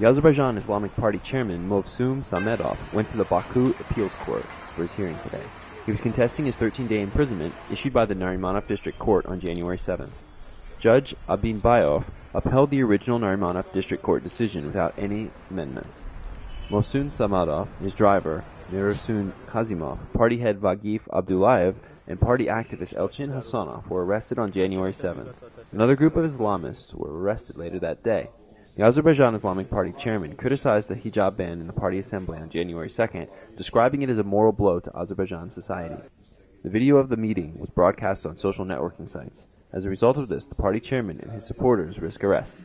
The Azerbaijan Islamic Party chairman Movsum Samedov went to the Baku Appeals Court for his hearing today. He was contesting his 13-day imprisonment issued by the Narimanov District Court on January 7th. Judge Abinbayov upheld the original Narimanov District Court decision without any amendments. Mohsun Samadov, his driver, Mirasun Kazimov, party head Vagif Abdullayev, and party activist Elchin Hassanov were arrested on January 7th. Another group of Islamists were arrested later that day. The Azerbaijan Islamic Party chairman criticized the hijab ban in the party assembly on January 2nd, describing it as a moral blow to Azerbaijan society. The video of the meeting was broadcast on social networking sites. As a result of this, the party chairman and his supporters risk arrest.